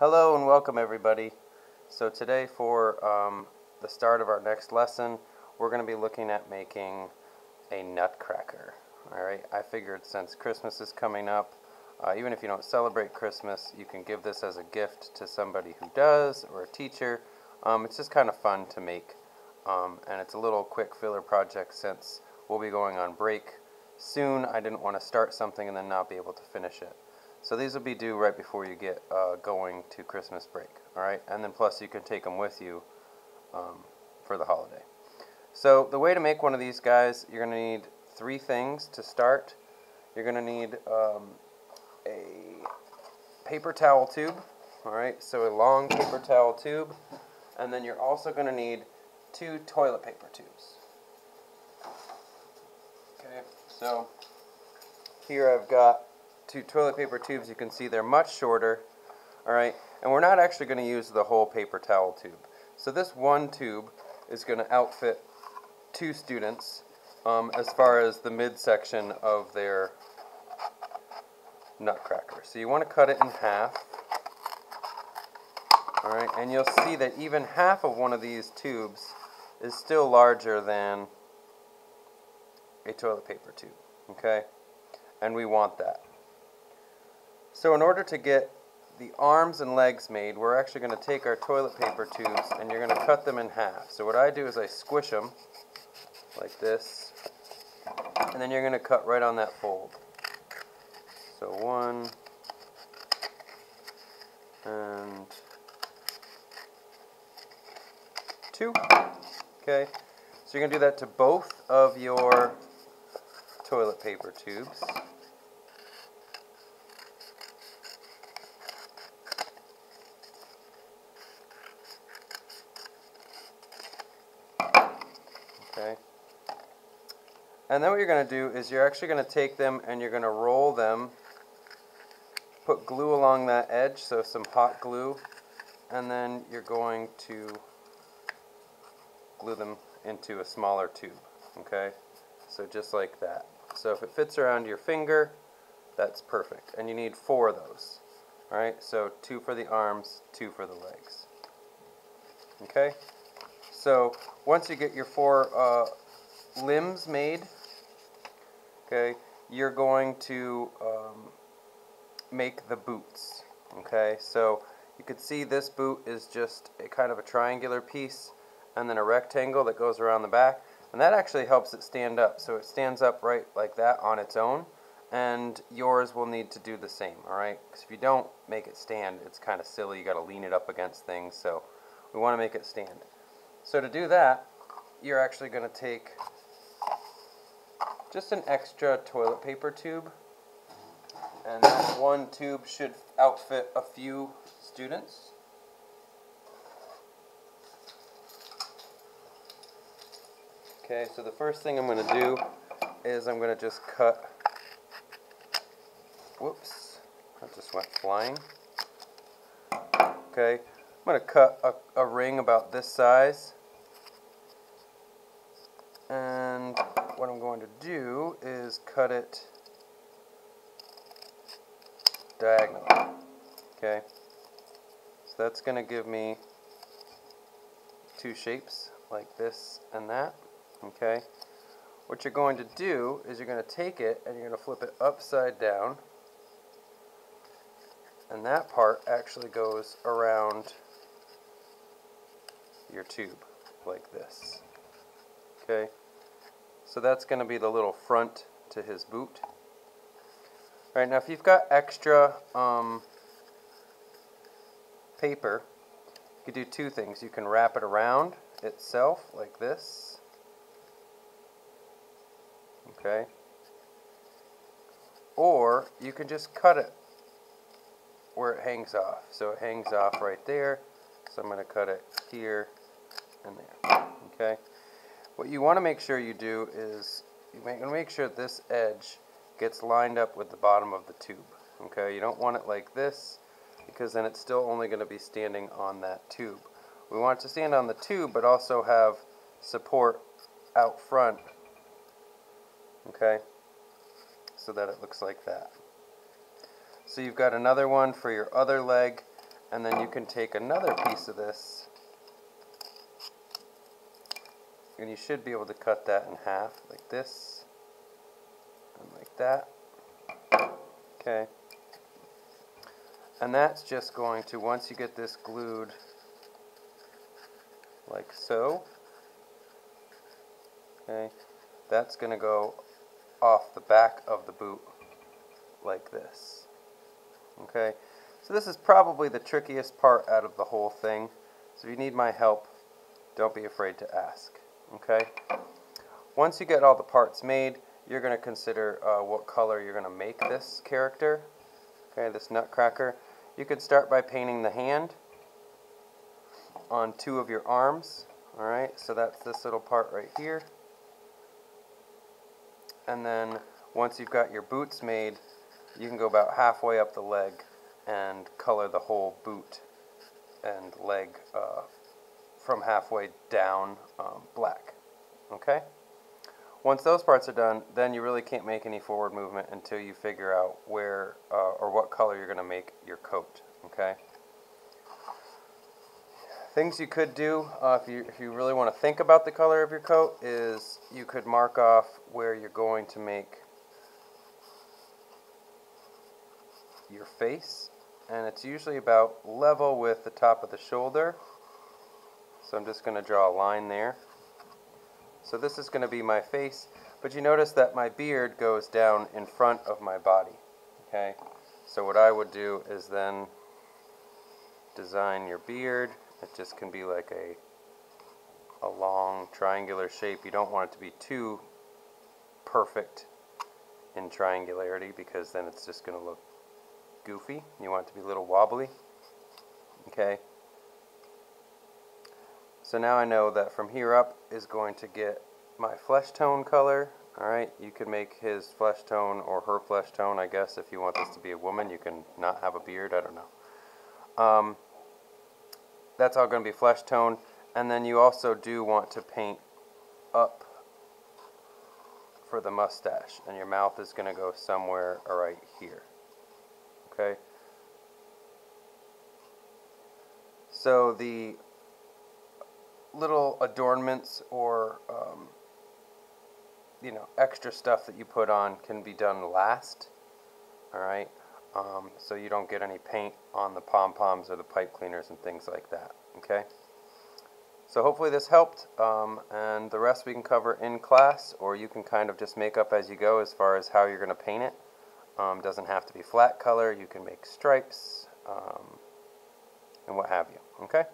Hello and welcome everybody. So today for um, the start of our next lesson, we're going to be looking at making a nutcracker. Alright, I figured since Christmas is coming up, uh, even if you don't celebrate Christmas, you can give this as a gift to somebody who does or a teacher. Um, it's just kind of fun to make. Um, and it's a little quick filler project since we'll be going on break soon. I didn't want to start something and then not be able to finish it. So these will be due right before you get uh, going to Christmas break, all right? And then plus you can take them with you um, for the holiday. So the way to make one of these guys, you're going to need three things to start. You're going to need um, a paper towel tube, all right? So a long paper towel tube, and then you're also going to need two toilet paper tubes. Okay, so here I've got toilet paper tubes. You can see they're much shorter. All right, and we're not actually going to use the whole paper towel tube. So this one tube is going to outfit two students um, as far as the midsection of their nutcracker. So you want to cut it in half. All right, and you'll see that even half of one of these tubes is still larger than a toilet paper tube. Okay, and we want that. So in order to get the arms and legs made, we're actually going to take our toilet paper tubes and you're going to cut them in half. So what I do is I squish them like this, and then you're going to cut right on that fold. So one, and two. Okay, so you're going to do that to both of your toilet paper tubes. Okay. And then what you're going to do is you're actually going to take them and you're going to roll them, put glue along that edge, so some hot glue, and then you're going to glue them into a smaller tube. Okay? So just like that. So if it fits around your finger, that's perfect. And you need four of those. Alright, so two for the arms, two for the legs. Okay? So once you get your four uh, limbs made, okay, you're going to um, make the boots. Okay, so you can see this boot is just a kind of a triangular piece and then a rectangle that goes around the back. And that actually helps it stand up. So it stands up right like that on its own. And yours will need to do the same, alright? Because if you don't make it stand, it's kind of silly. you got to lean it up against things. So we want to make it stand. So to do that, you're actually going to take just an extra toilet paper tube. And one tube should outfit a few students. Okay, so the first thing I'm going to do is I'm going to just cut, whoops, that just went flying. Okay, I'm going to cut a, a ring about this size. And what I'm going to do is cut it diagonally. Okay, so that's going to give me two shapes like this and that. Okay, what you're going to do is you're going to take it and you're going to flip it upside down and that part actually goes around your tube like this. Okay, so that's going to be the little front to his boot. Alright, now if you've got extra um, paper, you can do two things. You can wrap it around itself like this. Okay. Or you can just cut it where it hangs off. So it hangs off right there. So I'm going to cut it here and there. Okay. What you want to make sure you do is you want to make sure this edge gets lined up with the bottom of the tube. Okay. You don't want it like this because then it's still only going to be standing on that tube. We want it to stand on the tube but also have support out front okay so that it looks like that so you've got another one for your other leg And then you can take another piece of this and you should be able to cut that in half like this and like that. Okay. And that's just going to, once you get this glued like so, okay, that's going to go off the back of the boot like this. Okay, so this is probably the trickiest part out of the whole thing. So if you need my help, don't be afraid to ask. Okay, once you get all the parts made, you're going to consider uh, what color you're going to make this character. Okay, this nutcracker. You could start by painting the hand on two of your arms. Alright, so that's this little part right here. And then once you've got your boots made, you can go about halfway up the leg and color the whole boot and leg uh, from halfway down um, black. Okay? Once those parts are done, then you really can't make any forward movement until you figure out where uh, or what color you're going to make your coat. Okay? Things you could do uh, if, you, if you really want to think about the color of your coat is you could mark off where you're going to make your face and it's usually about level with the top of the shoulder so I'm just going to draw a line there so this is going to be my face but you notice that my beard goes down in front of my body okay so what I would do is then design your beard it just can be like a a long triangular shape you don't want it to be too perfect in triangularity because then it's just going to look goofy. You want it to be a little wobbly. Okay. So now I know that from here up is going to get my flesh tone color. Alright, you can make his flesh tone or her flesh tone, I guess, if you want this to be a woman. You can not have a beard, I don't know. Um, that's all going to be flesh tone. And then you also do want to paint up for the mustache. And your mouth is going to go somewhere right here okay? So the little adornments or um, you know extra stuff that you put on can be done last all right um, so you don't get any paint on the pom-poms or the pipe cleaners and things like that okay so hopefully this helped um, and the rest we can cover in class or you can kind of just make up as you go as far as how you're going to paint it um, doesn't have to be flat color. You can make stripes um, and what have you. Okay?